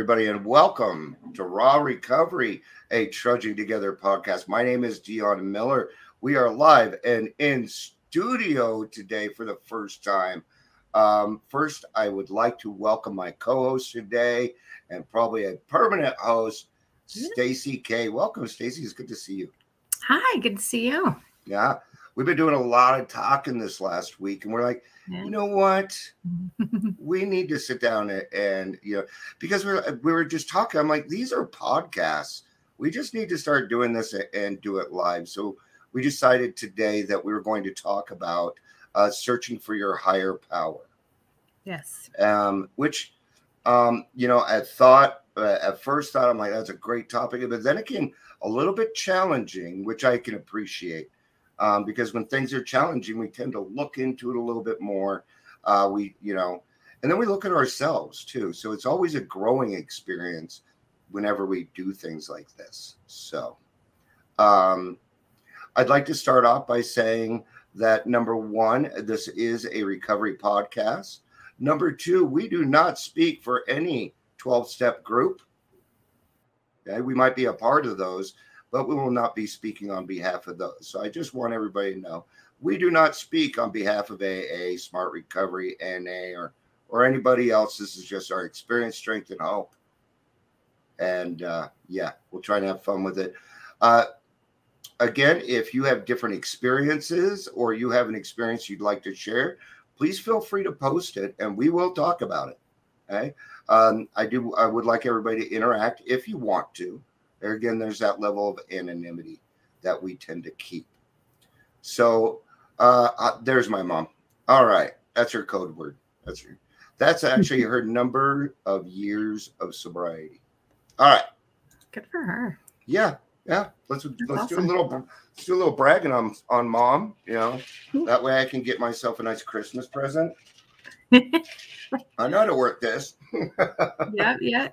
everybody, and welcome to Raw Recovery, a Trudging Together podcast. My name is Dion Miller. We are live and in studio today for the first time. Um, first, I would like to welcome my co-host today and probably a permanent host, Stacy K. Welcome, Stacy. It's good to see you. Hi, good to see you. Yeah, we've been doing a lot of talking this last week, and we're like, Yeah. you know what? we need to sit down and, and you know because we're we were just talking i'm like these are podcasts we just need to start doing this a- and do it live so we decided today that we were going to talk about uh, searching for your higher power yes. um, which um, you know i thought uh, at first thought i'm like that's a great topic but then it came a little bit challenging which i can appreciate um, because when things are challenging we tend to look into it a little bit more. Uh, we you know and then we look at ourselves too. So it's always a growing experience whenever we do things like this. So um, i'd like to start off by saying that number one this is a recovery podcast. Number two we do not speak for any 12 step group. Okay we might be a part of those but we will not be speaking on behalf of those so i just want everybody to know we do not speak on behalf of AA, Smart Recovery, NA, or or anybody else. This is just our experience, strength, and hope. And uh, yeah, we'll try and have fun with it. Uh, again, if you have different experiences or you have an experience you'd like to share, please feel free to post it, and we will talk about it. Okay. Um, I do. I would like everybody to interact if you want to. There again, there's that level of anonymity that we tend to keep. So uh, uh, there's my mom. All right, that's her code word. That's her. That's actually her number of years of sobriety. All right, Good for her. yeah, yeah. Let's let's do a little let's do a little bragging on on mom. You know, that way I can get myself a nice Christmas present. I know how to work this. yeah, yeah.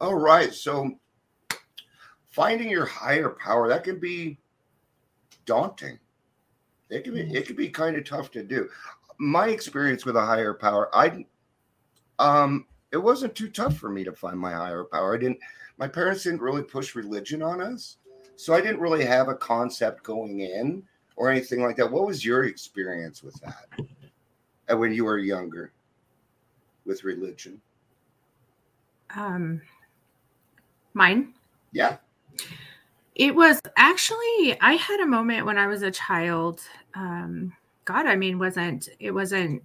All right, so finding your higher power that can be daunting. It can be it can be kind of tough to do. My experience with a higher power, I um it wasn't too tough for me to find my higher power. I didn't my parents didn't really push religion on us. So I didn't really have a concept going in or anything like that. What was your experience with that? And when you were younger with religion? Um, mine. Yeah. It was actually I had a moment when I was a child. Um, God, I mean, wasn't it wasn't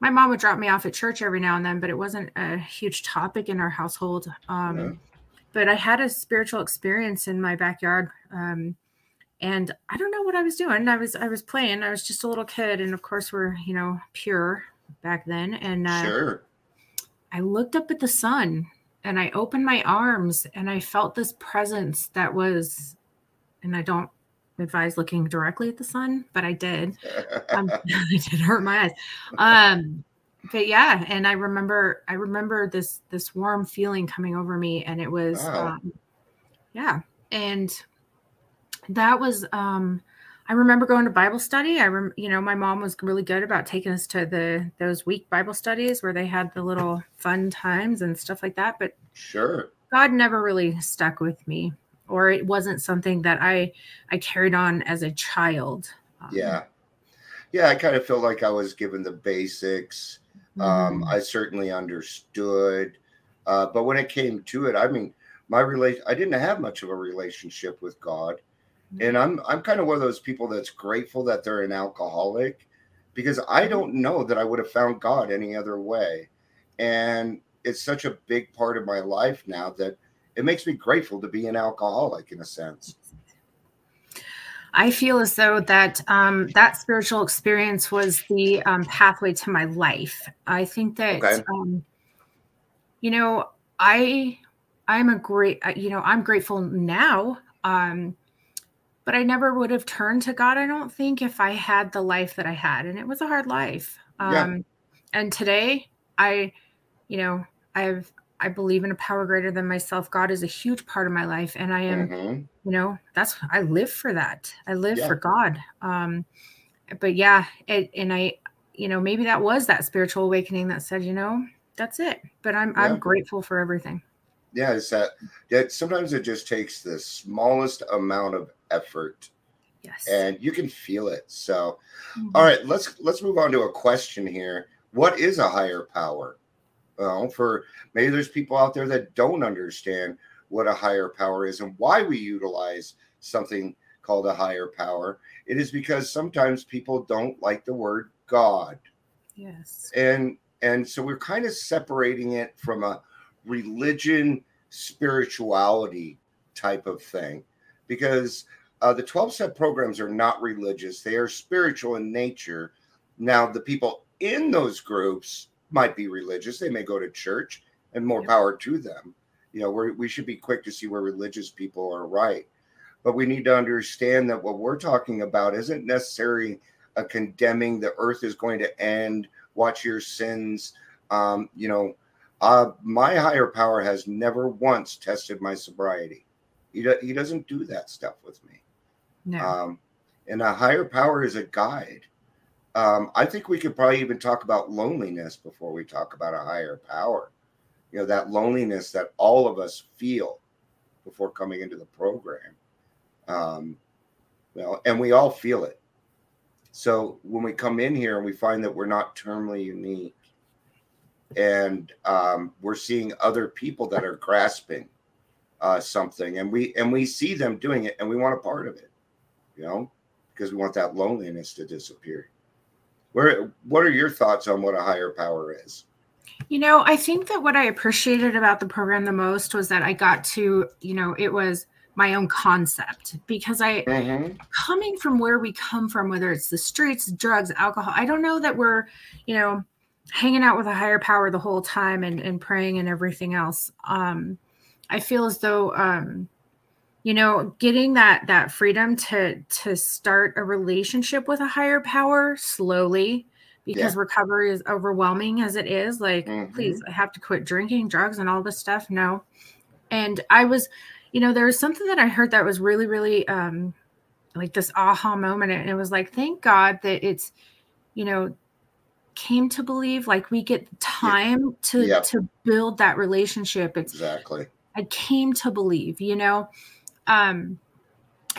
my mom would drop me off at church every now and then, but it wasn't a huge topic in our household. Um, Yeah. But I had a spiritual experience in my backyard, um, and I don't know what I was doing. I was I was playing. I was just a little kid, and of course we're you know pure back then. And uh, Sure. I looked up at the sun and I opened my arms and I felt this presence that was, and I don't advise looking directly at the sun, but I did. Um, it did hurt my eyes. Um, but yeah, and I remember, I remember this this warm feeling coming over me, and it was, Wow. um, yeah, and that was um I remember going to Bible study. I rem- you know, my mom was really good about taking us to the those week Bible studies where they had the little fun times and stuff like that, but sure. God never really stuck with me or it wasn't something that I I carried on as a child. Um, Yeah. Yeah, I kind of felt like I was given the basics. Um, mhm. I certainly understood. Uh, but when it came to it, I mean, my relation I didn't have much of a relationship with God. And I'm I'm kind of one of those people that's grateful that they're an alcoholic because I don't know that I would have found God any other way. And it's such a big part of my life now that it makes me grateful to be an alcoholic in a sense. I feel as though that um, that spiritual experience was the um, pathway to my life. I think that Okay. um, you know I I'm a great, you know, I'm grateful now. Um, but I never would have turned to God, I don't think, if I had the life that I had. And it was a hard life. Um, yeah. and today I, you know, I've, I believe in a power greater than myself. God is a huge part of my life. And I am, mm-hmm. you know, that's, I live for that. I live yeah. for God. Um, but yeah, it, and I, you know, maybe that was that spiritual awakening that said, you know, that's it. But I'm, yeah. I'm grateful for everything yeah, it's that. that sometimes it just takes the smallest amount of effort. Yes. And you can feel it. So, mm-hmm. all right, let's let's move on to a question here. What is a higher power? Well, for maybe there's people out there that don't understand what a higher power is and why we utilize something called a higher power. It is because sometimes people don't like the word God. Yes. And and so we're kind of separating it from a religion, spirituality type of thing, because uh, the 12 step programs are not religious, they are spiritual in nature. Now, the people in those groups might be religious, they may go to church, and more power to them. You know, we we should be quick to see where religious people are right. But we need to understand that what we're talking about isn't necessarily a condemning the earth is going to end, watch your sins. Um, you know, uh, my higher power has never once tested my sobriety. He, do, he doesn't do that stuff with me. No. Um, and a higher power is a guide. Um, I think we could probably even talk about loneliness before we talk about a higher power. You know, that loneliness that all of us feel before coming into the program. Um, well, and we all feel it. So when we come in here and we find that we're not terminally unique, and um, we're seeing other people that are grasping uh, something, and we and we see them doing it, and we want a part of it, you know, because we want that loneliness to disappear. Where what are your thoughts on what a higher power is? You know, I think that what I appreciated about the program the most was that I got to, you know, it was my own concept because I mm-hmm. coming from where we come from, whether it's the streets, drugs, alcohol, I don't know that we're, you know, hanging out with a higher power the whole time and, and praying and everything else. Um, I feel as though, um, you know, getting that that freedom to to start a relationship with a higher power slowly because yeah. recovery is overwhelming as it is. Like, mm-hmm. please, I have to quit drinking, drugs, and all this stuff. No, and I was, you know, there was something that I heard that was really, really um, like this aha moment, and it was like, thank God that it's, you know, came to believe like we get time yeah. to yep. to build that relationship it's exactly i came to believe you know um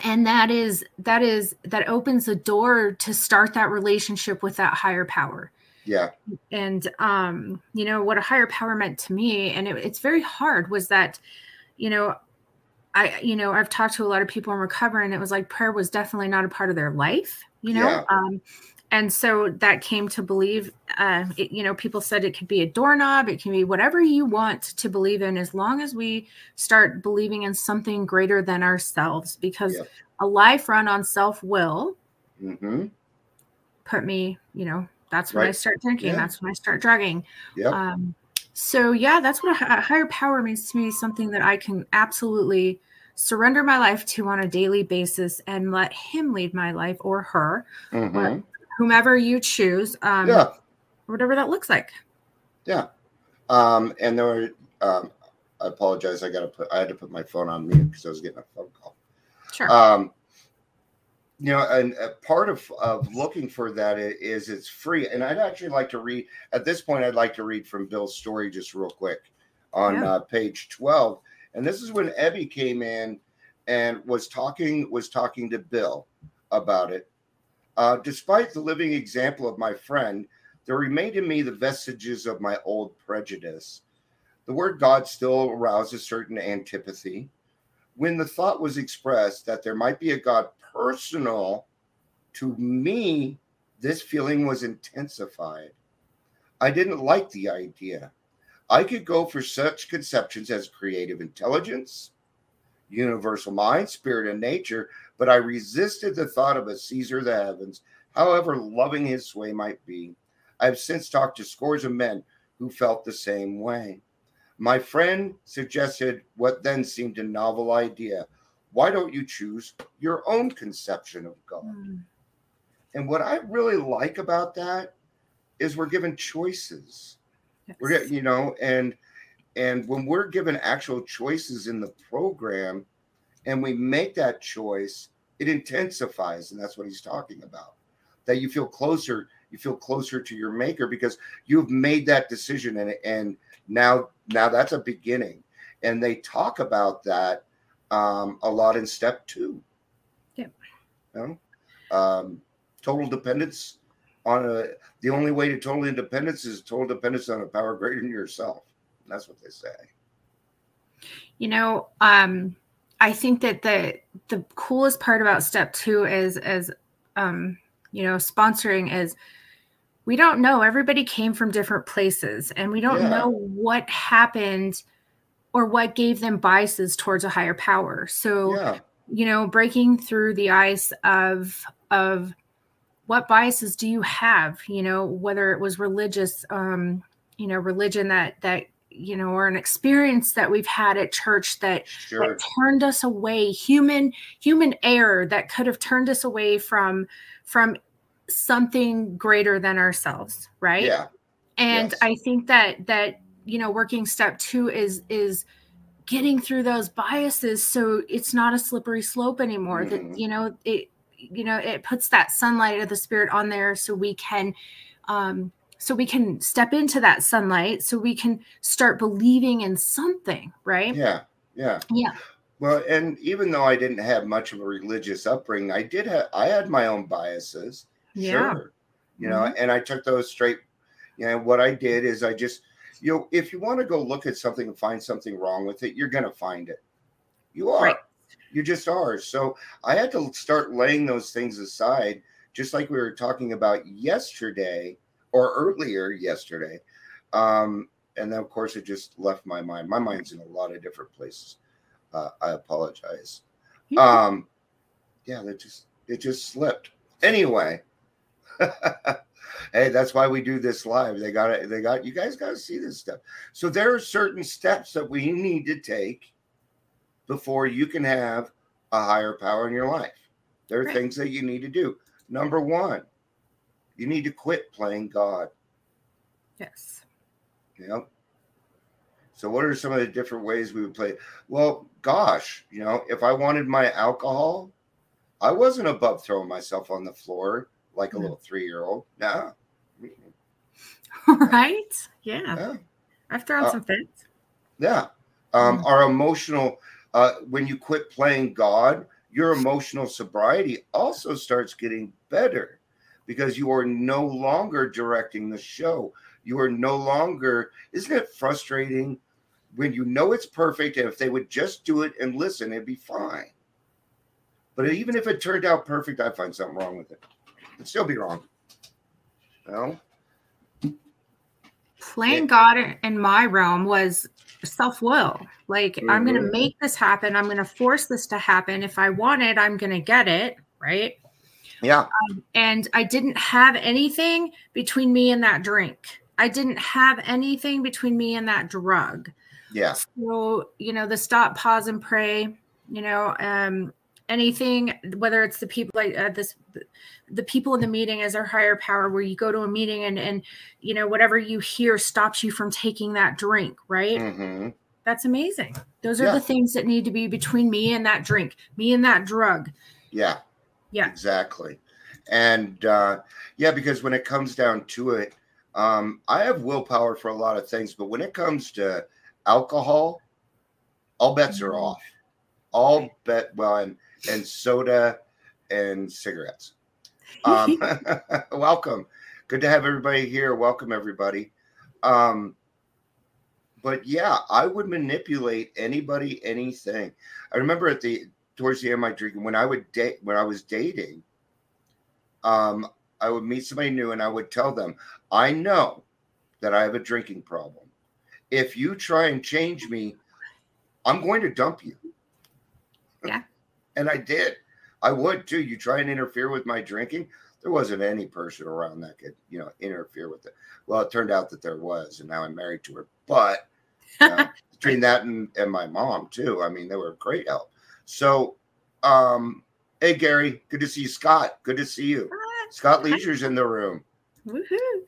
and that is that is that opens the door to start that relationship with that higher power. Yeah. And um you know what a higher power meant to me and it, it's very hard was that you know i you know i've talked to a lot of people in recovery and it was like prayer was definitely not a part of their life you know? Yeah. um and so that came to believe uh, it, you know people said it could be a doorknob it can be whatever you want to believe in as long as we start believing in something greater than ourselves because yep. a life run on self-will mm-hmm. put me you know that's when right. i start drinking yeah. that's when i start drugging yep. Um, so yeah that's what a, a higher power means to me something that i can absolutely surrender my life to on a daily basis and let him lead my life or her mm-hmm whomever you choose. Um, yeah. Whatever that looks like. Yeah. Um, and there were, um, I apologize. I got to put, I had to put my phone on mute because I was getting a phone call. Sure. Um, you know, and part of, of looking for that is it's free. And I'd actually like to read at this point, I'd like to read from Bill's story just real quick on yeah. uh, page 12. And this is when Ebby came in and was talking, was talking to Bill about it. Uh, despite the living example of my friend, there remained in me the vestiges of my old prejudice. The word God still arouses certain antipathy. When the thought was expressed that there might be a God personal to me, this feeling was intensified. I didn't like the idea. I could go for such conceptions as creative intelligence, universal mind, spirit, and nature, but I resisted the thought of a Caesar of the heavens, however loving his sway might be. I have since talked to scores of men who felt the same way. My friend suggested what then seemed a novel idea. Why don't you choose your own conception of God? Mm. And what I really like about that is we're given choices. We're Yes. you know, and and when we're given actual choices in the program and we make that choice, it intensifies, and that's what he's talking about. That you feel closer, you feel closer to your maker because you've made that decision and and now now that's a beginning. And they talk about that um, a lot in step two. Yep. You know? Um, total dependence on a the only way to total independence is total dependence on a power greater than yourself. That's what they say. You know, um, I think that the the coolest part about step two is as um, you know, sponsoring is we don't know. Everybody came from different places and we don't Yeah. know what happened or what gave them biases towards a higher power. So Yeah. you know breaking through the ice of of what biases do you have you know whether it was religious um you know religion that that you know or an experience that we've had at church that Sure. that turned us away human human error that could have turned us away from from something greater than ourselves right Yeah. and Yes. i think that that you know working step two is is getting through those biases so it's not a slippery slope anymore Mhm. that you know it you know it puts that sunlight of the spirit on there so we can um so we can step into that sunlight so we can start believing in something right Yeah. Yeah. Yeah. Well, and even though I didn't have much of a religious upbringing, I did have I had my own biases. Yeah. Sure. You know, mm-hmm. and I took those straight. You know, what I did is I just, you know, if you want to go look at something and find something wrong with it, you're going to find it. You are. Right. You just are. So I had to start laying those things aside, just like we were talking about yesterday or earlier yesterday. Um, and then, of course, it just left my mind. My mind's in a lot of different places. Uh, I apologize. Yeah. Um, yeah, that just it just slipped. Anyway, hey, that's why we do this live. They got it. They got you guys got to see this stuff. So there are certain steps that we need to take before you can have a higher power in your life. There are Right. things that you need to do. Number one, you need to quit playing God. yes You know. So what are some of the different ways we would play? Well, gosh, you know, if I wanted my alcohol, I wasn't above throwing myself on the floor like a No. little three-year-old. No. right yeah Yeah. i've thrown Uh, some fits Yeah. Um, Mm. Our emotional, uh, when you quit playing God, your emotional sobriety also starts getting better because you are no longer directing the show. You are no longer, isn't it frustrating when you know it's perfect and if they would just do it and listen, it'd be fine. But even if it turned out perfect, I find something wrong with it. It'd still be wrong. Know? playing God in my realm was self will. Like, I'm going to mm-hmm. make this happen. I'm going to force this to happen. If I want it, I'm going to get it. Right. Yeah. And I didn't have anything between me and that drink. I didn't have anything between me and that drug. Yeah. So, you know, the stop, pause, and pray, you know, um, anything, whether it's the people like uh, this, the people in the meeting as our higher power, where you go to a meeting and, and, you know, whatever you hear stops you from taking that drink, right? hmm That's amazing. Those are Yeah. the things that need to be between me and that drink, me and that drug. Yeah. Yeah. Exactly. And uh, yeah, because when it comes down to it, um, I have willpower for a lot of things, but when it comes to alcohol, all bets are Mhm. off. All bet well, and and soda and cigarettes. Um, welcome. Good to have everybody here. Welcome everybody. Um, but yeah, I would manipulate anybody, anything. I remember at the towards the end of my drinking when I would date when I was dating, um, I would meet somebody new and I would tell them, I know that I have a drinking problem. If you try and change me, I'm going to dump you. Yeah. and I did. I would too. You try and interfere with my drinking. There wasn't any person around that could, you know, interfere with it. Well, it turned out that there was, and now I'm married to her. But You know, between that and, and my mom too. I mean, they were a great help. So, um, hey Gary, good to see you. Scott, good to see you. Scott Leisure's in the room. Woohoo.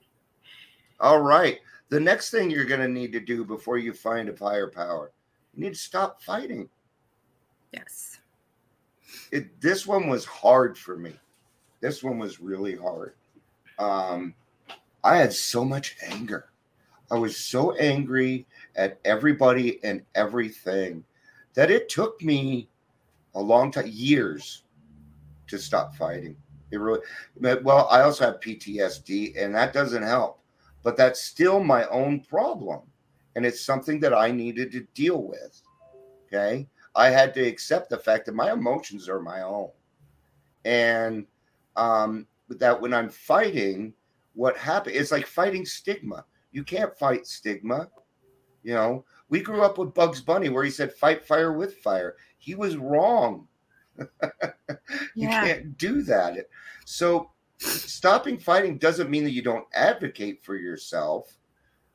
All right. The next thing you're going to need to do before you find a higher power, you need to stop fighting. Yes. It, this one was hard for me. This one was really hard. Um, I had so much anger. I was so angry at everybody and everything that it took me a long time, years, to stop fighting. It really, well, I also have PTSD, and that doesn't help. But that's still my own problem, and it's something that I needed to deal with. Okay, I had to accept the fact that my emotions are my own, and um, that when I'm fighting, what happened? It's like fighting stigma. You can't fight stigma. You know, we grew up with Bugs Bunny where he said, fight fire with fire. He was wrong. you Yeah. can't do that. So, stopping fighting doesn't mean that you don't advocate for yourself,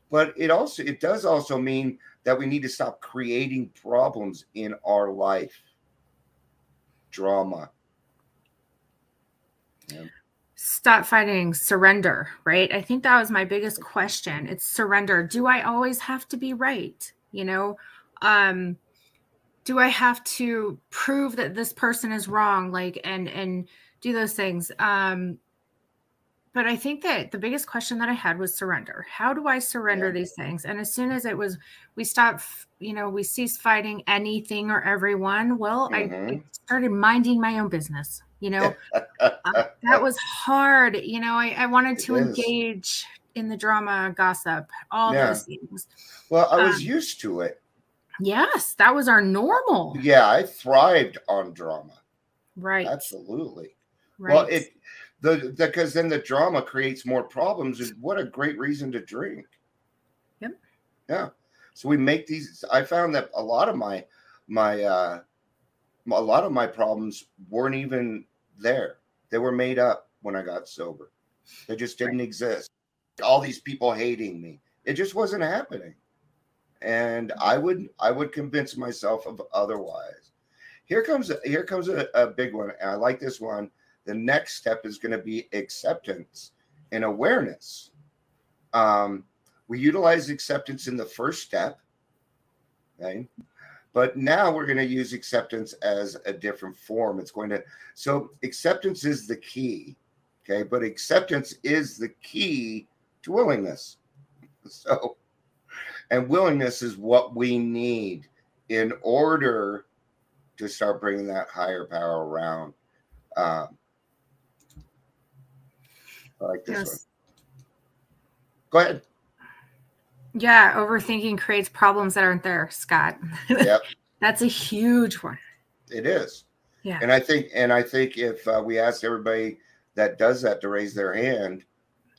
but it also it does also mean that we need to stop creating problems in our life. Drama. Yeah. Stop fighting, surrender, right? I think that was my biggest question. It's surrender. Do I always have to be right? You know, um, do I have to prove that this person is wrong? Like, and and do those things. Um, but I think that the biggest question that I had was surrender. How do I surrender Yeah. these things? And as soon as it was, we stop, you know, we cease fighting anything or everyone. Well, I, I started minding my own business. You know, uh, that was hard. You know, I, I wanted to engage in the drama, gossip, all Yeah. those things. Well, I was Um, used to it. Yes, that was our normal. Yeah, I thrived on drama. Right. Absolutely. right. Well, it the because then the drama creates more problems. And what a great reason to drink. Yep. Yeah. So we make these. I found that a lot of my my uh a lot of my problems weren't even there. They were made up when I got sober. They just didn't exist. All these people hating me. It just wasn't happening. And I would I would convince myself of otherwise. Here comes here comes a, a big one. And I like this one. The next step is going to be acceptance and awareness. Um, we utilize acceptance in the first step, okay? But now we're going to use acceptance as a different form. It's going to so acceptance is the key, okay? But acceptance is the key to willingness. So, and willingness is what we need in order to start bringing that higher power around. Um, I like this one. Go ahead. Yeah, overthinking creates problems that aren't there, Scott. Yep, That's a huge one. it is. Yeah. And I think, and I think if uh, we asked everybody that does that to raise their hand,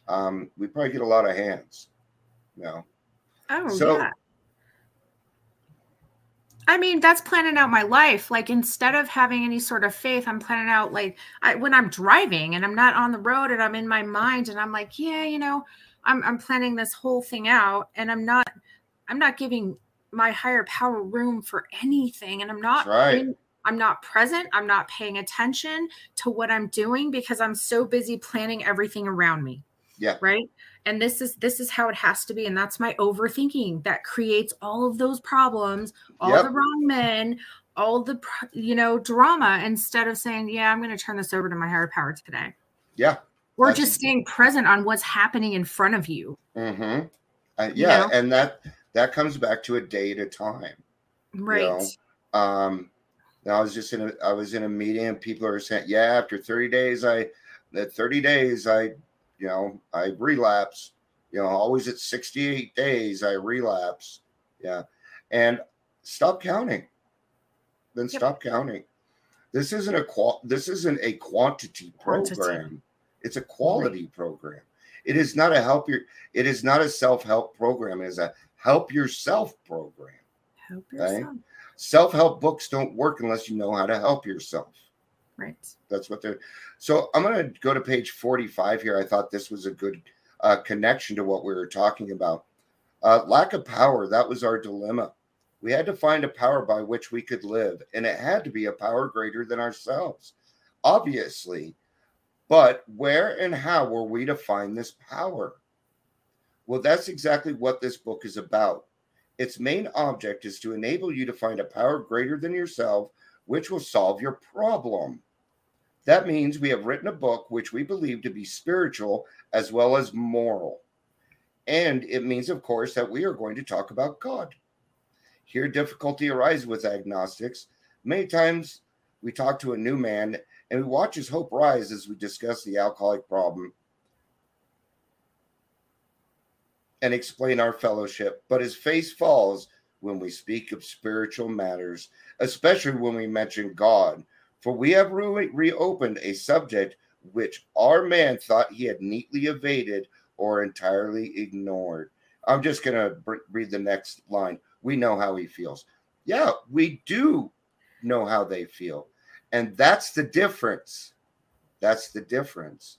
um, we probably get a lot of hands. You know, Oh, So- yeah. I mean, that's planning out my life. Like instead of having any sort of faith, I'm planning out like I, when I'm driving and I'm not on the road and I'm in my mind and I'm like, yeah, you know, I'm I'm planning this whole thing out and I'm not I'm not giving my higher power room for anything and I'm not right. I'm not present. I'm not paying attention to what I'm doing because I'm so busy planning everything around me Yeah. right and this is this is how it has to be and that's my overthinking that creates all of those problems all Yep. the wrong men all the you know drama instead of saying yeah i'm going to turn this over to my higher power today yeah. or just staying present on what's happening in front of you Mm-hmm. Uh, You yeah, know? and that that comes back to a day at a time. right know, Um, I was just in a I was in a meeting and people are saying, yeah, after 30 days, I that 30 days, I, you know, I relapse. You know, always at 68 days, I relapse. Yeah. And stop counting. Then Yep. stop counting. This isn't a qual this isn't a quantity Quantity. program. It's a quality program. It is not a help your it is not a self-help program. It is a help yourself program. help yourself Self-help books don't work unless you know how to help yourself. Right That's what they're. So I'm going to go to page 45 here. I thought this was a good uh, connection to what we were talking about. Uh, lack of power, that was our dilemma. We had to find a power by which we could live, and it had to be a power greater than ourselves, obviously. But where and how were we to find this power? Well, that's exactly what this book is about. Its main object is to enable you to find a power greater than yourself, which will solve your problem. That means we have written a book which we believe to be spiritual as well as moral. And it means, of course, that we are going to talk about God. Here, difficulty arises with agnostics. Many times we talk to a new man and we watch his hope rise as we discuss the alcoholic problem and explain our fellowship, but his face falls when we speak of spiritual matters, especially when we mention God, for we have re- reopened a subject which our man thought he had neatly evaded or entirely ignored. I'm just going to read the next line. We know how he feels. Yeah, we do know how they feel. And that's the difference. That's the difference.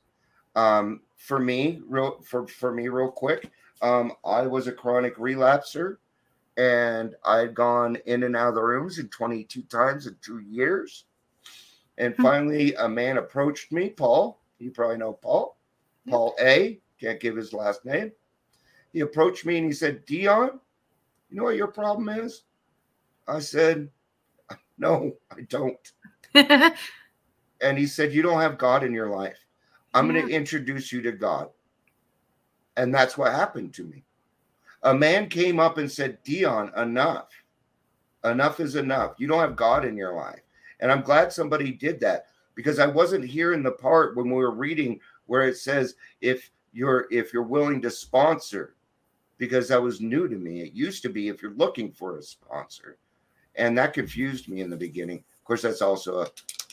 Um, for me, real for, for me, real quick, um, I was a chronic relapser and I'd gone in and out of the rooms in 22 times in two years. And hmm. finally, a man approached me, Paul. You probably know Paul, Paul A. Can't give his last name. He approached me and he said, Dion, you know what your problem is? I said, No, I don't. and he said, You don't have God in your life. I'm yeah. going to introduce you to God. And that's what happened to me. A man came up and said, Dion, enough. Enough is enough. You don't have God in your life. And I'm glad somebody did that because I wasn't hearing the part when we were reading where it says if you're if you're willing to sponsor because that was new to me. It used to be if you're looking for a sponsor. And that confused me in the beginning. Of course, that's also a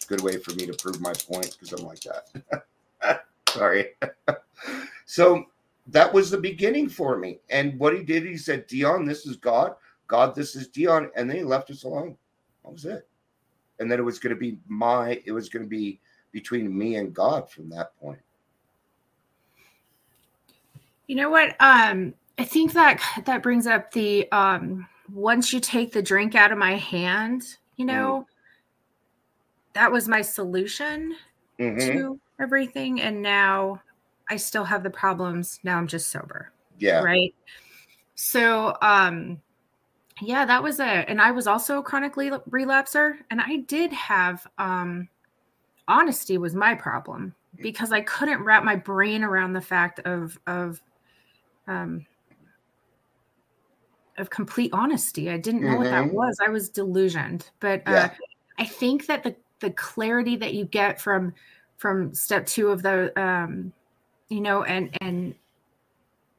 good way for me to prove my point because I'm like that. Sorry. so that was the beginning for me. And what he did, he said, Dion, this is God. God, this is Dion. And then he left us alone. That was it and then it was going to be my it was going to be between me and god from that point you know what um i think that that brings up the um once you take the drink out of my hand you mm-hmm. know mm. that was my solution mm-hmm. to everything and now i still have the problems now i'm just sober yeah right so um yeah that was a and i was also a chronic relapser and i did have um honesty was my problem because i couldn't wrap my brain around the fact of of um of complete honesty i didn't know mm-hmm. what that mm-hmm. was i was delusioned but uh, yeah. i think that the the clarity that you get from from step two of the um you know and and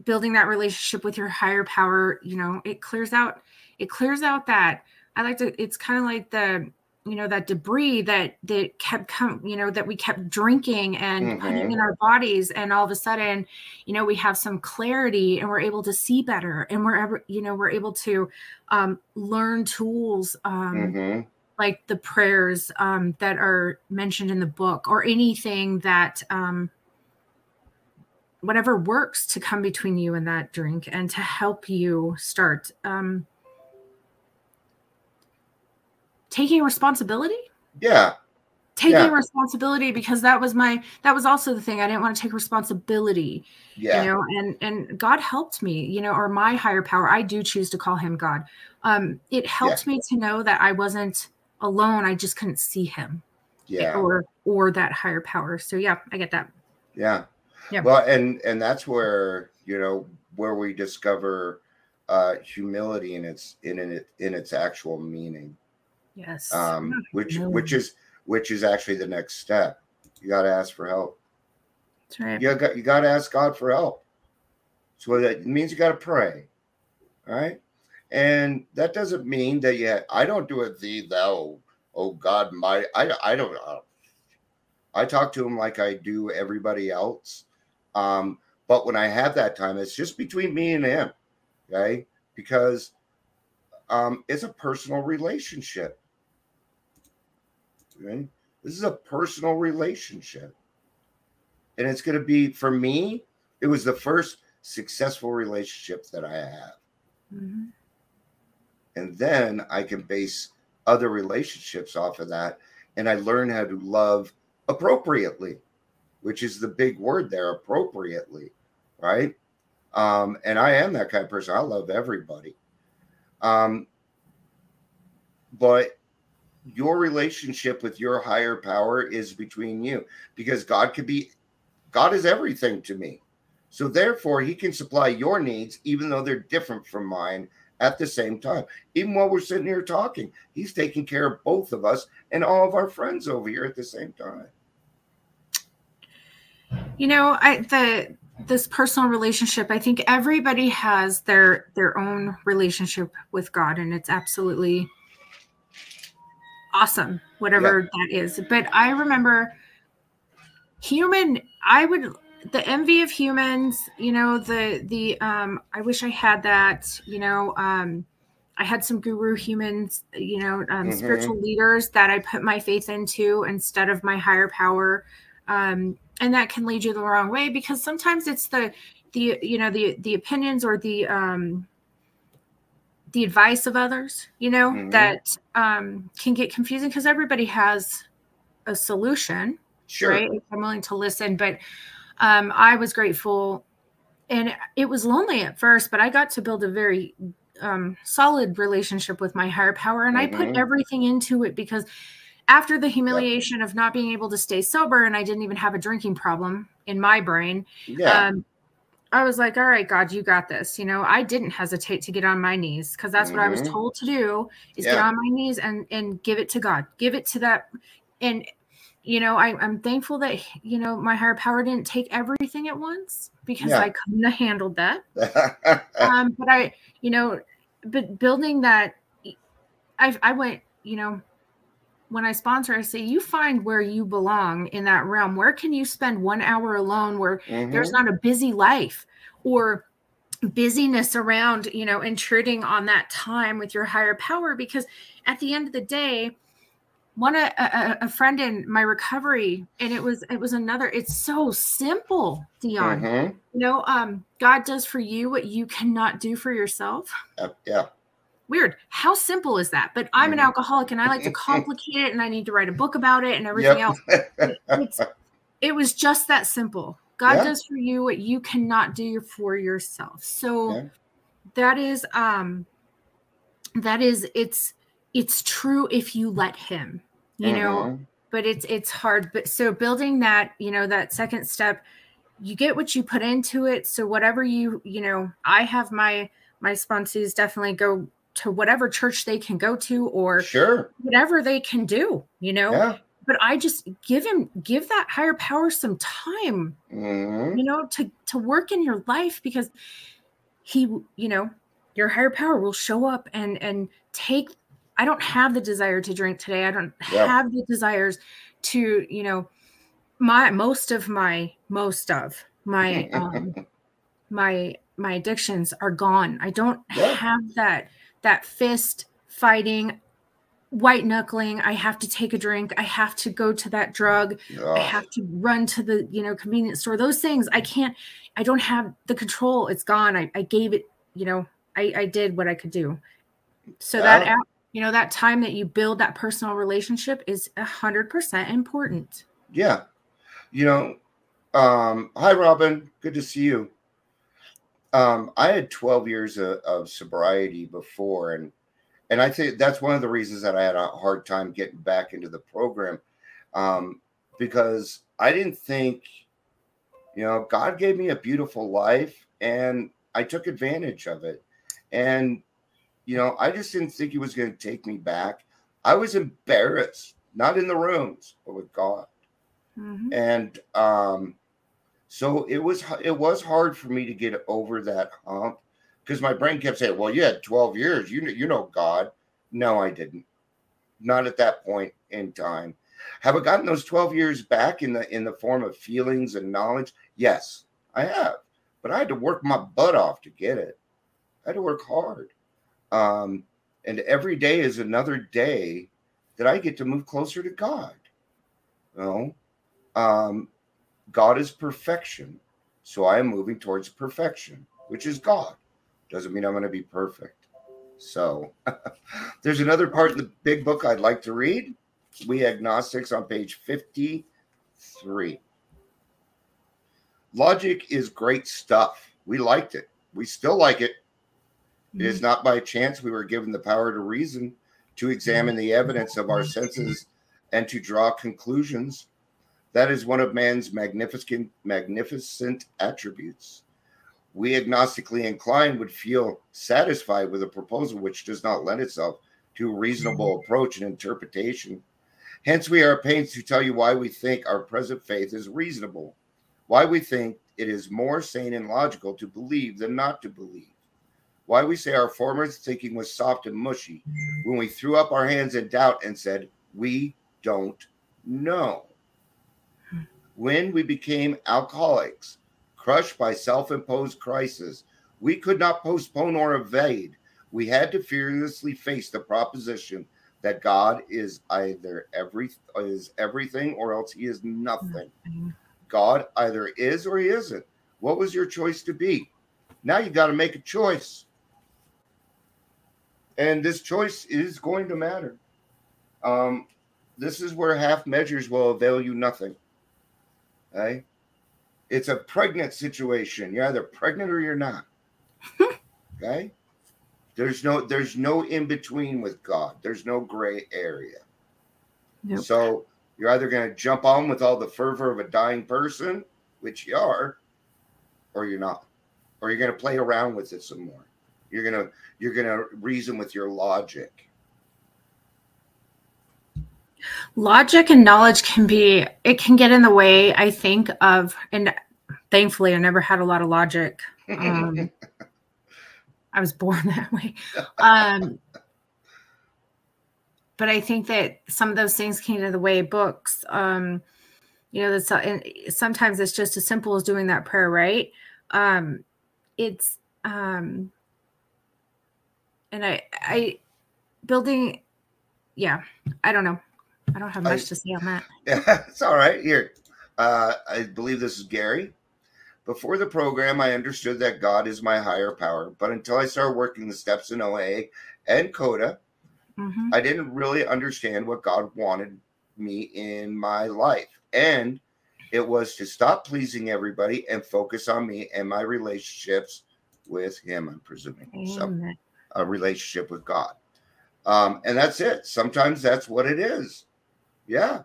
building that relationship with your higher power you know it clears out it clears out that I like to it's kind of like the you know that debris that that kept come you know that we kept drinking and mm-hmm. putting in our bodies and all of a sudden you know we have some clarity and we're able to see better and we're ever you know we're able to um, learn tools um, mm-hmm. like the prayers um, that are mentioned in the book or anything that um, whatever works to come between you and that drink and to help you start um, taking responsibility. Yeah. Taking yeah. responsibility because that was my that was also the thing. I didn't want to take responsibility. Yeah. You know, and and God helped me, you know, or my higher power. I do choose to call him God. Um, it helped yeah. me to know that I wasn't alone. I just couldn't see him. Yeah. Or or that higher power. So yeah, I get that. Yeah. Yeah. Well, and and that's where, you know, where we discover uh humility in its in it in its actual meaning Yes. Um, which which is which is actually the next step. You got to ask for help. That's right. You got you got to ask God for help. So that means you got to pray. All right. And that doesn't mean that yet I don't do it thee thou oh God my I I don't know. I talk to him like I do everybody else. Um, but when I have that time, it's just between me and him. Okay. Because um, it's a personal relationship. Okay? This is a personal relationship. And it's going to be, for me, it was the first successful relationship that I have. Mhm. And then I can base other relationships off of that. And I learn how to love appropriately, which is the big word there appropriately. Right. Um, and I am that kind of person. I love everybody. Um, but your relationship with your higher power is between you because God could be, God is everything to me. So therefore, He can supply your needs, even though they're different from mine at the same time. Even while we're sitting here talking, He's taking care of both of us and all of our friends over here at the same time. You know, I the this personal relationship, I think everybody has their their own relationship with God and it's absolutely awesome whatever that is. But I remember human I would the envy of humans, you know, the the um I wish I had that, you know, um I had some guru humans, you know, um, Mhm. spiritual leaders that I put my faith into instead of my higher power. Um, and that can lead you the wrong way because sometimes it's the the you know the the opinions or the um the advice of others you know Mhm. that um can get confusing because everybody has a solution Sure. right i'm willing to listen but um i was grateful and it was lonely at first but i got to build a very um solid relationship with my higher power and i put Mhm. everything into it because after the humiliation of not being able to stay sober and i didn't even have a drinking problem in my brain Yeah. um I was like, all right, God, you got this. You know, I didn't hesitate to get on my knees because that's what I was Mhm. told to do is get on my knees and and give it to God, give it to that. And you know, I, I'm thankful that you know my higher power didn't take everything at once because Yeah. I couldn't have handled that. Um, but I, you know, but building that, I I went, you know, when I sponsor, I say you find where you belong in that realm. Where can you spend one hour alone where there's Mhm. not a busy life or busyness around you know intruding on that time with your higher power because at the end of the day one a, a, a friend in my recovery and it was it was another it's so simple dion Mhm. you know um god does for you what you cannot do for yourself Uh, yeah. Weird how simple is that but i'm an Mhm. alcoholic and i like to complicate it and i need to write a book about it and everything else it's, it was just that simple. God Yeah. does for you what you cannot do for yourself. So Yeah. that is um that is it's it's true if you let him, you know, Mhm. but it's it's hard. But so building that, you know, that second step, you get what you put into it. So whatever you, you know, I have my my sponsees definitely go to whatever church they can go to or Sure. whatever they can do, you know Yeah. but I just give him give that higher power some time, Mhm. you know, to to work in your life because he, you know, your higher power will show up and and take I don't have the desire to drink today. I don't Yeah. have the desires to, you know, my most of my most of my um my my addictions are gone. I don't Yeah. have that that fist fighting white knuckling i have to take a drink i have to go to that drug i have to run to the you know convenience store. Those things i can't i don't have the control. It's gone. I, I gave it you know I, I did what i could do. So that you know that time that you build that personal relationship is a hundred percent important. Yeah. You know, um, hi Robin, good to see you. Um, I had 12 years of, of sobriety before, and and I think that's one of the reasons that I had a hard time getting back into the program. Um, because I didn't think, you know, God gave me a beautiful life and I took advantage of it. And, you know, I just didn't think he was going to take me back. I was embarrassed, not in the rooms, but with God Mhm. and um so it was it was hard for me to get over that hump because my brain kept saying well you had 12 years. You know you know god. No i didn't. Not at that point in time. Have i gotten those 12 years back in the in the form of feelings and knowledge? Yes i have. But i had to work my butt off to get it. I had to work hard. Um and every day is another day that i get to move closer to god. You know? Um, God is perfection. So I am moving towards perfection, which is God. Doesn't mean I'm going to be perfect. So there's another part in the big book I'd like to read. We Agnostics on page 53. Logic is great stuff. We liked it. We still like it. It is mm-hmm. not by chance we were given the power to reason, to examine the evidence of our senses, and to draw conclusions. That is one of man's magnificent, magnificent attributes. We agnostically inclined would feel satisfied with a proposal which does not lend itself to a reasonable hmm. approach and interpretation. Hence, we are at pains to tell you why we think our present faith is reasonable, why we think it is more sane and logical to believe than not to believe, why we say our former thinking was soft and mushy when we threw up our hands in doubt and said, We don't know. When we became alcoholics, crushed by self imposed crisis, we could not postpone or evade. We had to fearlessly face the proposition that God is either every is everything or else he is nothing. God either is or he isn't. What was your choice to be? Now you got to make a choice. And this choice is going to matter. Um, this is where half measures will avail you nothing. Okay? It's a pregnant situation. You're either pregnant or you're not. okay? There's no there's no in between with God. There's no gray area. Nope. So you're either going to jump on with all the fervor of a dying person, which you are, or you're not. Or you're going to play around with it some more. You're going to you're going to reason with your logic. Logic and knowledge can be it can get in the way i think of and thankfully i never had a lot of logic. Um, i was born that way. Um, but i think that some of those things came in the way books um, you know that's and sometimes it's just as simple as doing that prayer right? Um, it's um, and i i building yeah i don't know I don't have much I- to say on that. Yeah, it's all right. Here, uh, I believe this is Gary. Before the program, I understood that God is my higher power, but until I started working the steps in OA and CODA, Mhm. I didn't really understand what God wanted me in my life. And it was to stop pleasing everybody and focus on me and my relationships with Him, I'm presuming. So, a relationship with God. Um, and that's it. Sometimes that's what it is. Yeah.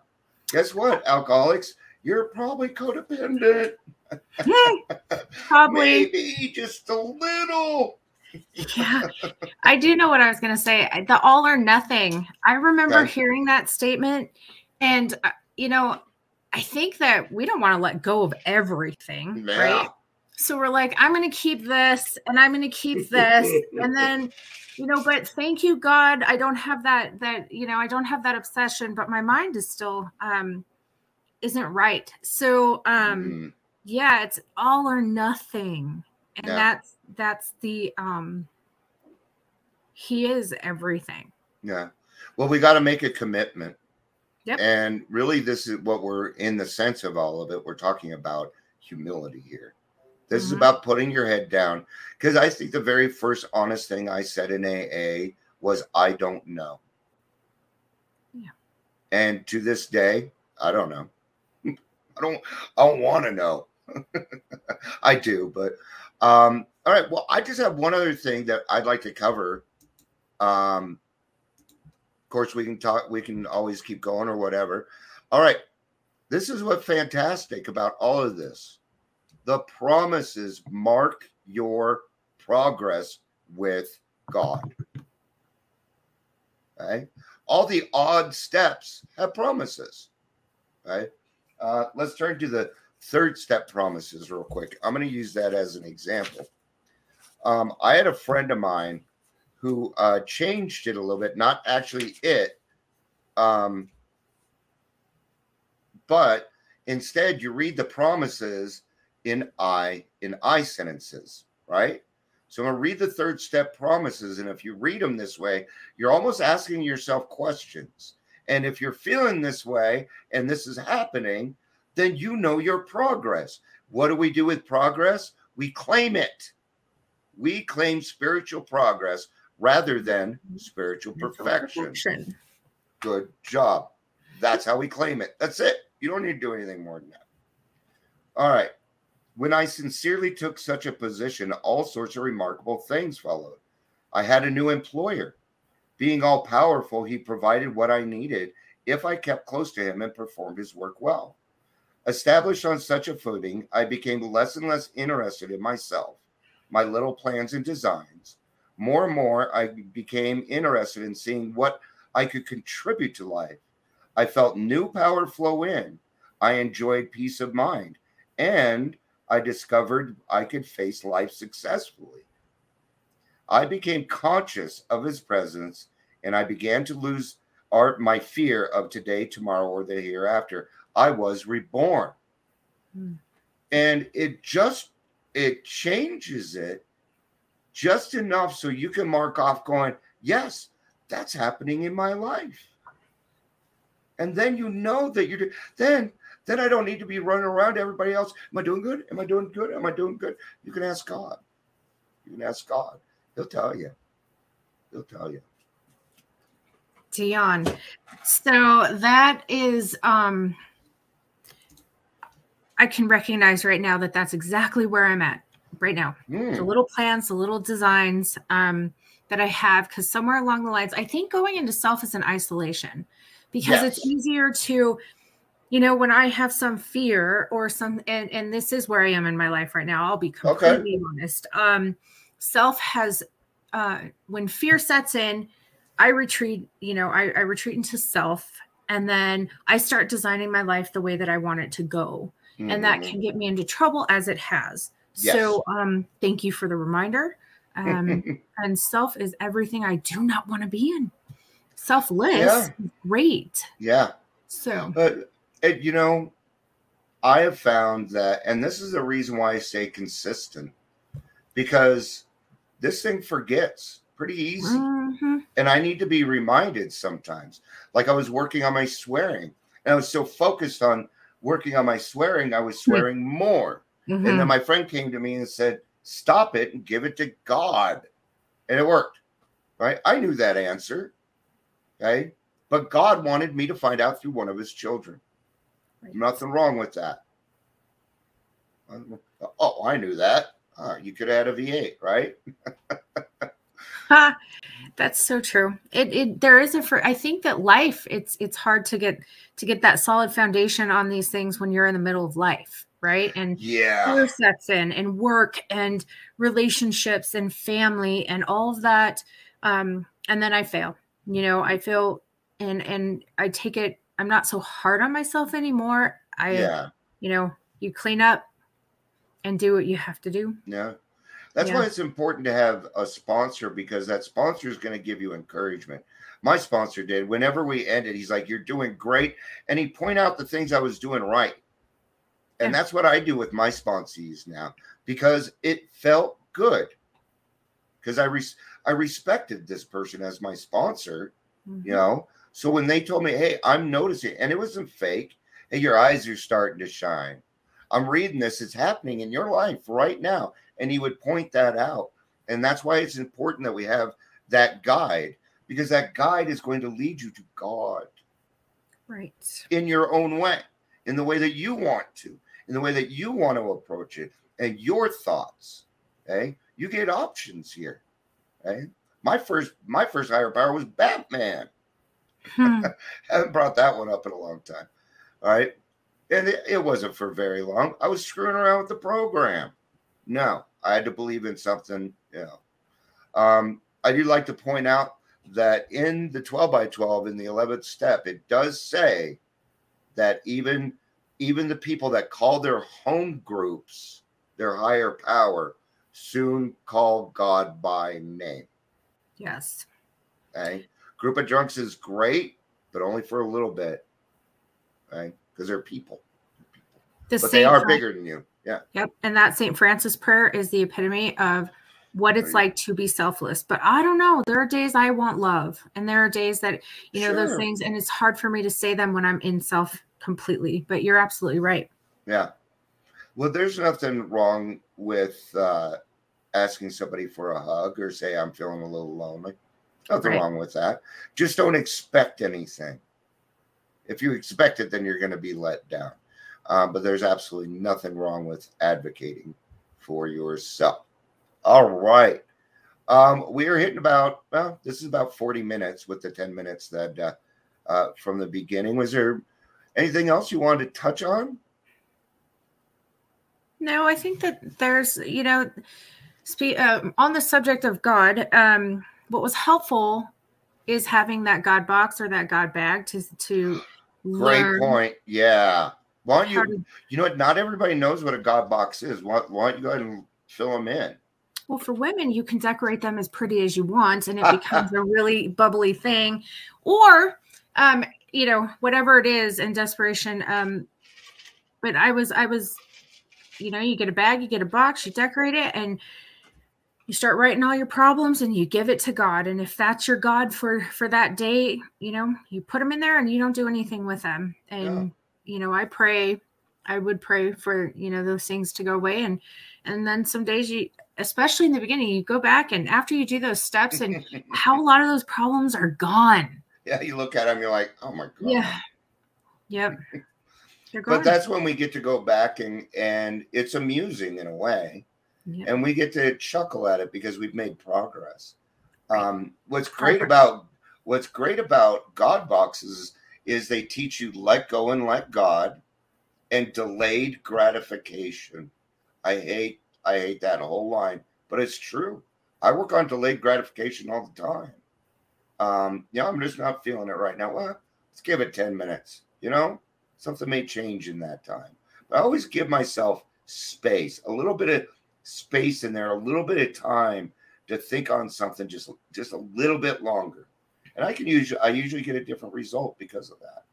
Guess what, alcoholics? You're probably codependent. Probably. Maybe just a little. Yeah. I do know what I was going to say. The all or nothing. I remember hearing that statement. And, uh, you know, I think that we don't want to let go of everything, Yeah. right? So we're like, I'm going to keep this and I'm going to keep this. and then, you know, but thank you, God. I don't have that, that, you know, I don't have that obsession, but my mind is still, um, isn't right. So, um, Mm, yeah it's all or nothing and Yeah. that's that's the um he is everything yeah. Well, we got to make a commitment. Yep. And really, this is what we're in the sense of all of it. We're talking about humility here. This is Mhm. about putting your head down. Because I think the very first honest thing I said in AA was, I don't know. Yeah. And to this day, I don't know. I don't I don't want to know. I do, but um all right, well, I just have one other thing that I'd like to cover. Um of course we can talk we can always keep going or whatever. All right. This is what fantastic about all of this. The promises mark your progress with God. Okay? All the odd steps have promises. Right? Uh, let's turn to the third step promises real quick. I'm going to use that as an example. Um, I had a friend of mine who uh, changed it a little bit, not actually it, um, but instead you read the promises in I in I sentences, right? So I'm going to read the third step promises, and if you read them this way, you're almost asking yourself questions. And if you're feeling this way and this is happening, then you know your progress. What do we do with progress? We claim it. we claim spiritual progress rather than spiritual perfection. Perfection. Good job. That's how we claim it. That's it. You don't need to do anything more than that. All right. When I sincerely took such a position, all sorts of remarkable things followed. I had a new employer. Being all powerful, he provided what I needed if I kept close to him and performed his work well. Established on such a footing, I became less and less interested in myself, my little plans and designs. More and more, I became interested in seeing what I could contribute to life. I felt new power flow in. I enjoyed peace of mind. And I discovered I could face life successfully. I became conscious of his presence and I began to lose art my fear of today, tomorrow, or the hereafter. I was reborn. Hmm. And it just it changes it just enough so you can mark off going, yes, that's happening in my life. And then you know that you're then then I don't need to be running around to everybody else. Am I doing good? Am I doing good? Am I doing good? You can ask God. You can ask God. He'll tell you. He'll tell you. Dion. So that is um I can recognize right now that that's exactly where I'm at right now. Mm. The little plans, the little designs um that I have cuz somewhere along the lines I think going into self is an isolation because it's easier to you know when I have some fear or some and and this is where I am in my life right now I'll be Okay. completely honest. Um self has uh when fear sets in I retreat, you know, I, I retreat into self and then I start designing my life the way that I want it to go. And that Mhm. can get me into trouble as it has. So um thank you for the reminder. Um and self is everything I do not want to be in. Selfless, Yeah. great. yeah. So But it, you know, I have found that, and this is the reason why I stay consistent, because this thing forgets pretty easy. mhm. and I need to be reminded sometimes. Like I was working on my swearing, and I was so focused on working on my swearing, I was swearing more. And Mhm. then my friend came to me and said, "Stop it and give it to God," and it worked. Right? I knew that answer. Okay, but God wanted me to find out through one of His children. Nothing wrong with that. Oh, I knew that. Ah, you could add a V8, right? Ha, that's so true. It it there is a for I think that life it's it's hard to get to get that solid foundation on these things when you're in the middle of life, right? And Yeah. sets in and work and relationships and family and all of that. Um, and then I fail. You know, I feel and and I take it, I'm not so hard on myself anymore. I Yeah. you know, you clean up and do what you have to do. Yeah. That's Yeah. why it's important to have a sponsor because that sponsor is going to give you encouragement. My sponsor did. Whenever we ended, he's like, You're doing great. And he point out the things I was doing right. And Yeah. that's what I do with my sponsees now because it felt good. Because I res- I respected this person as my sponsor, Mhm. you know. So when they told me, Hey, I'm noticing, and it wasn't fake, hey, your eyes are starting to shine. I'm reading this, it's happening in your life right now and he would point that out. And that's why it's important that we have that guide because that guide is going to lead you to God Right. in your own way, in the way that you want to, in the way that you want to approach it, and your thoughts. Okay, you get options here. Okay, my first my first higher power was Batman. Hmm. haven't brought that one up in a long time. All right. And it, it wasn't for very long. I was screwing around with the program. No, I had to believe in something, you know. Um, I do like to point out that in the 12 by 12 in the 11th step, it does say that even even the people that call their home groups their higher power soon call God by name. yes. Okay. Group of drunks is great, but only for a little bit. Right? Because they're people. The But they are Fran- bigger than you. Yeah. Yep. And that St. Francis prayer is the epitome of what it's like to be selfless. But I don't know. There are days I want love, and there are days that, you know, those things, and it's hard for me to say them when I'm in self completely. But you're absolutely right. Yeah. Well, there's nothing wrong with uh, asking somebody for a hug or say I'm feeling a little lonely. Nothing Right. wrong with that. Just don't expect anything. If you expect it, then you're going to be let down. Um, but there's absolutely nothing wrong with advocating for yourself. All right. Um, we are hitting about, well, this is about 40 minutes with the 10 minutes that uh, uh, from the beginning. Was there anything else you wanted to touch on? No, I think that there's, you know, spe- um, on the subject of God, um, what was helpful is having that God box or that God bag to to Great learn point. Yeah. Why don't you, to- you know what? Not everybody knows what a God box is. Why, why don't you go ahead and fill them in? well, for women, you can decorate them as pretty as you want, and it becomes a really bubbly thing, or, um, you know, whatever it is in desperation. Um, but I was, I was, you know, you get a bag, you get a box, you decorate it, and you start writing all your problems and you give it to God. And if that's your God for for that day, you know, you put them in there and you don't do anything with them. And you know, I pray, I would pray for you know those things to go away. And and then some days you, especially in the beginning, you go back and after you do those steps and how a lot of those problems are gone. yeah, you look at them, you're like, oh my God. Yeah. Yep. They're gone. But that's when we get to go back and and it's amusing in a way, And we get to chuckle at it because we've made progress. Um, what's great about what's great about God boxes is they teach you let go and let God, and delayed gratification. I hate I hate that whole line, but it's true. I work on delayed gratification all the time. Um, yeah, I'm just not feeling it right now. Well, let's give it 10 minutes. You know, something may change in that time. But I always give myself space, a little bit of space in there, a little bit of time to think on something just just a little bit longer. And I can usually I usually get a different result because of that.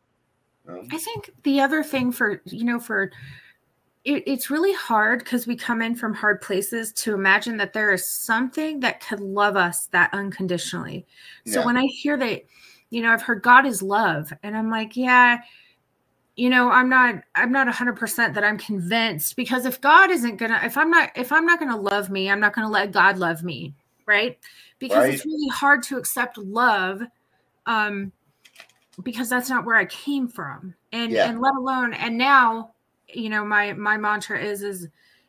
You know? I think the other thing for you know for it, it's really hard because we come in from hard places to imagine that there is something that could love us that unconditionally. So Yeah. when I hear that, you know, I've heard God is love, and I'm like, yeah, you know, I'm not, I'm not hundred percent that I'm convinced because if God isn't gonna, if I'm not, if I'm not gonna love me, I'm not gonna let God love me, right? Because it's really hard to accept love, um, because that's not where I came from, and Yeah. and let alone, and now, you know, my my mantra is is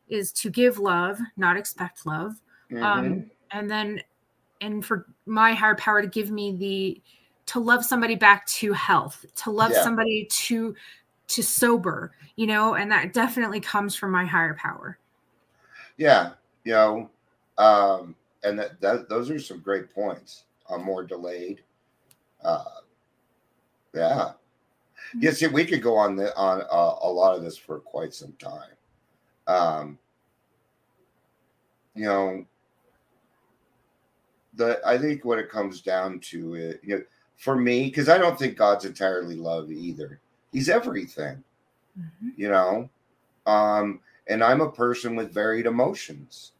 is to give love, not expect love Mhm. um and then and for my higher power to give me the to love somebody back to health to love Yeah. somebody to to sober you know and that definitely comes from my higher power Yeah, you know, um, and that, that those are some great points. I'm more delayed. Uh, yeah, yeah. See, we could go on the on uh, a lot of this for quite some time. Um, you know, the I think what it comes down to is, you know, for me, because I don't think God's entirely love either. He's everything you know? Um and i'm a person with varied emotions.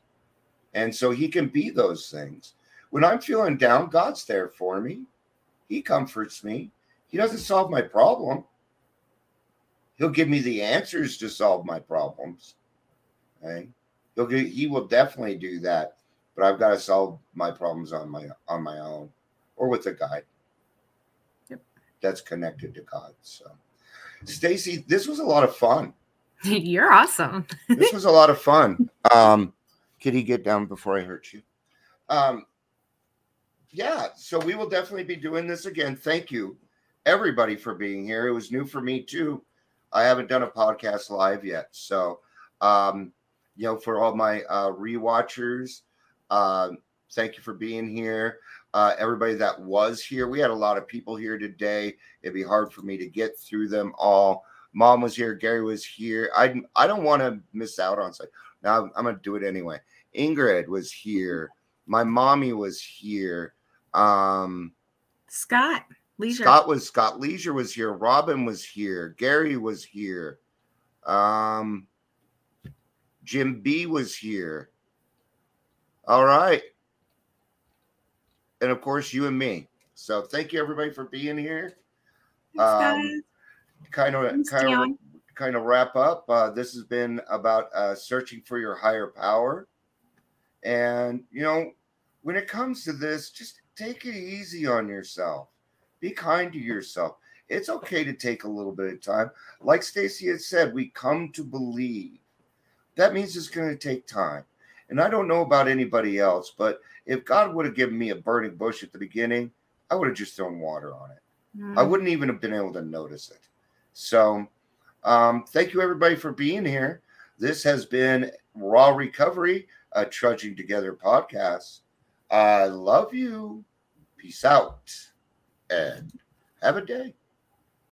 And so he can be those things. When i'm feeling down god's there for me. He comforts me. He doesn't solve my problem. He'll give me the answers to solve my problems okay he'll get, he will definitely do that but i've got to solve my problems on my on my own or with a guide. That's connected to god so stacy this was a lot of fun you're awesome this was a lot of fun. Um, could he get down before I hurt you? Um, yeah, so we will definitely be doing this again. Thank you, everybody, for being here. It was new for me too. I haven't done a podcast live yet, so um, you know, for all my uh, rewatchers, um, thank you for being here. Uh, everybody that was here, we had a lot of people here today. It'd be hard for me to get through them all. Mom was here. Gary was here. I I don't want to miss out on something. Now I'm gonna do it anyway. Ingrid was here. My mommy was here. Um, scott leisure Scott was Scott Leisure was here. Robin was here. Gary was here. Um, Jim B was here. All right, and of course you and me. So thank you everybody for being here. Um, kind of kind of kind of wrap up. Uh, this has been about uh, searching for your higher power, And, you know, when it comes to this, just take it easy on yourself. Be kind to yourself. It's okay to take a little bit of time. Like Stacy had said, we come to believe. That means it's going to take time. And I don't know about anybody else, but if God would have given me a burning bush at the beginning, I would have just thrown water on it. Mm. I wouldn't even have been able to notice it. So, um, thank you everybody for being here. This has been Raw Recovery, a Trudging Together podcast. I love you. Peace out and have a day.